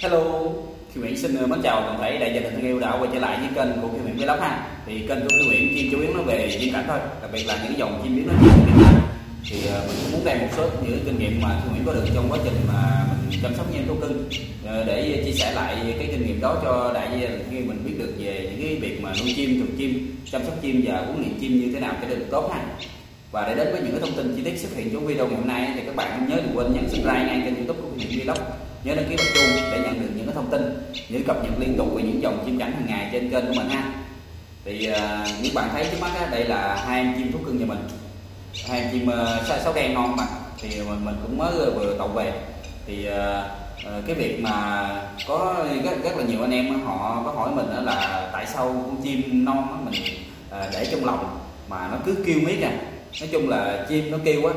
hello, Thi Nguyễn xin ờ, mến chào toàn thể đại gia đình thân yêu đã quay trở lại với kênh của Kim Nguyễn Vlog ha. Thì kênh của Kim Nguyễn chim chủ yếu nó về chim cảnh thôi, đặc biệt là những dòng chim biến nó chim Việt Nam. Thì ờ, mình cũng muốn đem một số những kinh nghiệm mà Kim Nguyễn có được trong quá trình mà mình chăm sóc nhiên thú cưng ờ, để chia sẻ lại cái kinh nghiệm đó cho đại gia đình khi mình biết được về những cái việc mà nuôi chim, trồng chim, chăm sóc chim và huấn luyện chim như thế nào để được tốt ha. Và để đến với những cái thông tin chi tiết xuất hiện trong video ngày hôm nay thì các bạn nhớ đừng quên nhấn subscribe ngay kênh YouTube của Kim Vlog. Nhớ đăng ký bật chuông để nhận được những cái thông tin những cập nhật liên tục về những dòng chim cảnh hàng ngày trên kênh của mình ha. Thì à, uh, như bạn thấy trước mắt á, đây là hai em chim thú cưng nhà mình. Hai em chim uh, sáu đen non mà. Thì mình, mình cũng mới vừa tậu về. Thì uh, cái việc mà có rất, rất là nhiều anh em họ có hỏi mình là tại sao con chim non mình để trong lòng mà nó cứ kêu miết à nói chung là chim nó kêu á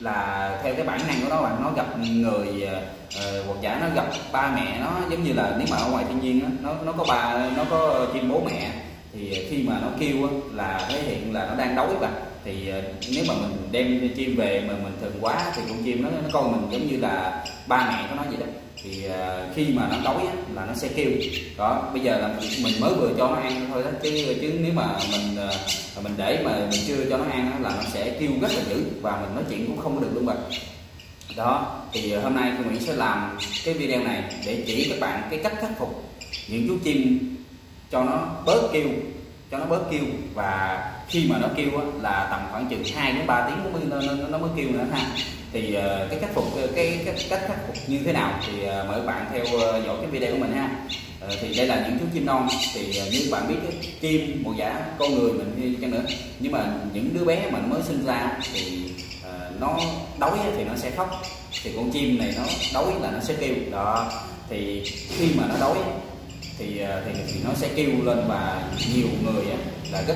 là theo cái bản năng của nó bạn nó gặp người uh, hoặc giả nó gặp ba mẹ nó giống như là nếu mà ở ngoài thiên nhiên á nó nó có ba nó có chim bố mẹ thì khi mà nó kêu á là thể hiện là nó đang đói bạn thì ờ, nếu mà mình đem chim về mà mình thường quá thì con chim nó nó coi mình giống như là ba mẹ của nó vậy đó. Thì ờ, khi mà nó đói á, là nó sẽ kêu. Đó bây giờ là mình mới vừa cho nó ăn thôi đó. Chứ chứ nếu mà mình ờ, mình để mà mình chưa cho nó ăn á, là nó sẽ kêu rất là dữ và mình nói chuyện cũng không được luôn bạn đó thì hôm nay tôi Nguyễn sẽ làm cái video này để chỉ các bạn cái cách khắc phục những chú chim cho nó bớt kêu cho nó bớt kêu và khi mà nó kêu á, là tầm khoảng chừng 2 đến 3 tiếng nó mới nó, nó, nó mới kêu nữa ha. Thì uh, cái khắc phục cái, cái cách khắc phục như thế nào thì uh, mời các bạn theo uh, dõi cái video của mình ha. Uh, thì đây là những chú chim non. Thì uh, như bạn biết cái chim một giả con người mình như chăng nữa nhưng mà những đứa bé mà mới sinh ra thì uh, nó đói thì nó sẽ khóc. Thì con chim này nó đói là nó sẽ kêu. Đó. Thì khi mà nó đói thì thì, thì nó sẽ kêu lên và nhiều người là rất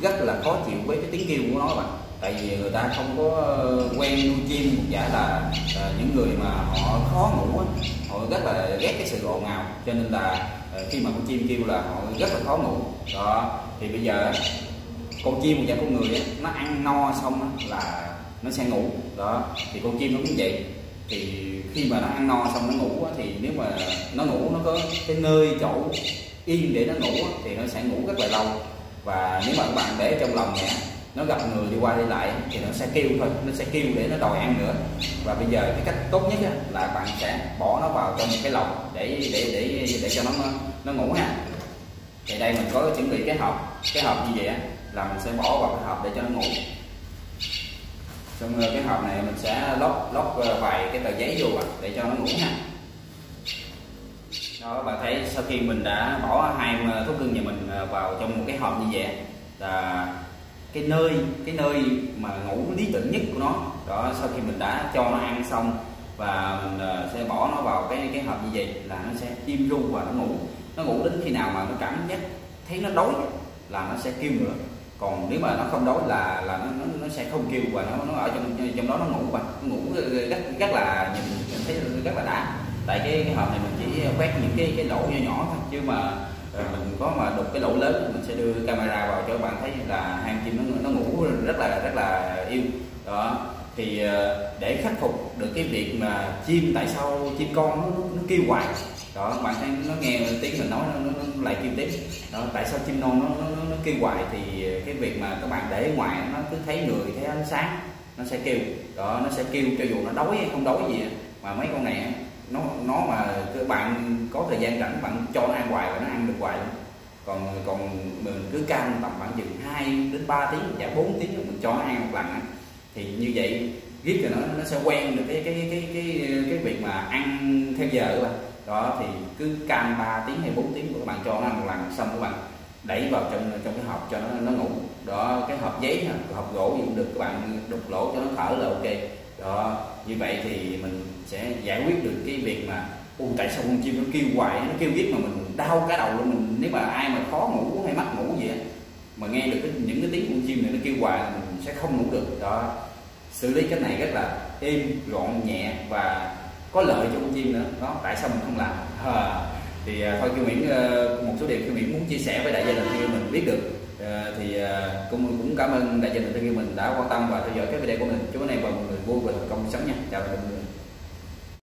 rất là khó chịu với cái tiếng kêu của nó bạn. Tại vì người ta không có ờ, quen nuôi chim giả là uh, những người mà họ khó ngủ họ rất là ghét cái sự ồn ào. Cho nên là uh, khi mà con chim kêu là họ rất là khó ngủ. Đó thì bây giờ con chim và con người nó ăn no xong là nó sẽ ngủ. Đó thì con chim nó cũng vậy. Thì khi mà nó ăn no xong nó ngủ thì nếu mà nó ngủ nó có cái nơi chỗ yên để nó ngủ thì nó sẽ ngủ rất là lâu và nếu mà các bạn để trong lòng nhé, nó gặp người đi qua đi lại thì nó sẽ kêu thôi, nó sẽ kêu để nó đòi ăn nữa. Và bây giờ cái cách tốt nhất là bạn sẽ bỏ nó vào trong một cái lồng để để để để cho nó nó ngủ ha. Thì đây mình có chuẩn bị cái hộp cái hộp như vậy là mình sẽ bỏ vào cái hộp để cho nó ngủ. Xong rồi cái hộp này mình sẽ lót lót ờ, vài cái tờ giấy vô à, để cho nó ngủ ha đó bạn thấy sau khi mình đã bỏ hai ờ, thú cưng nhà mình ờ, vào trong một cái hộp như vậy là cái nơi cái nơi mà ngủ lý tưởng nhất của nó đó sau khi mình đã cho nó ăn xong và mình ờ, sẽ bỏ nó vào cái cái hộp như vậy là nó sẽ im ru và nó ngủ. Nó ngủ đến khi nào mà nó cảm giác thấy nó đói là nó sẽ kêu nữa còn nếu mà nó không đói là là nó nó, nó sẽ không kêu và nó nó ở trong trong đó nó ngủ và nó ngủ rất rất là nhìn thấy rất là đã. Tại cái, cái hộp này mình chỉ quét những cái cái lỗ nhỏ nhỏ thôi. Chứ mà ờ, mình có mà đục cái lỗ lớn mình sẽ đưa camera vào cho các bạn thấy là hang chim nó nó ngủ rất là rất là yêu. Đó. Thì ờ, để khắc phục được cái việc mà chim tại sao chim con nó, nó kêu hoài? Đó bạn thấy nó nghe tiếng mình nói nó, nó, nó lại kêu tiếp. Đó tại sao chim non nó, nó, nó kêu hoài? Thì cái việc mà các bạn để ngoài nó cứ thấy người thấy ánh sáng nó sẽ kêu. Đó nó sẽ kêu cho dù nó đói hay không đói gì mà mấy con này nó nó mà các bạn có thời gian rảnh bạn cho nó ăn hoài và nó ăn được hoài còn còn mình cứ canh tầm khoảng chừng 2 đến 3 tiếng dạ, và 4 tiếng mình cho nó ăn một lần thì như vậy giết thì nó nó sẽ quen được cái cái cái cái cái việc mà ăn theo giờ các bạn. Đó, thì cứ canh 3 tiếng hay 4 tiếng các bạn cho nó ăn một lần, xong các bạn đẩy vào trong trong cái hộp cho nó nó ngủ. Đó, cái hộp giấy hộp gỗ gì cũng được, các bạn đục lỗ cho nó thở là ok. Đó, như vậy thì mình sẽ giải quyết được cái việc mà u tại sao con chim nó kêu hoài nó kêu biết mà mình đau cả đầu luôn mình nếu mà ai mà khó ngủ hay mắc ngủ gì á mà nghe được cái, những cái tiếng con chim này nó kêu hoài là mình sẽ không ngủ được. Đó. Xử lý cái này rất là êm gọn nhẹ và có lợi cho con chim nữa. Đó tại sao mình không làm? À, thì à, thôi kêu Nguyễn à, một số điều kêu Nguyễn muốn chia sẻ với đại gia đình kêu mình biết được. À, thì à, cũng cũng cảm ơn đại gia đình kêu mình đã quan tâm và theo dõi cái video của mình. Chúc anh em và mọi người vui và thành công sống nha. Chào mọi người.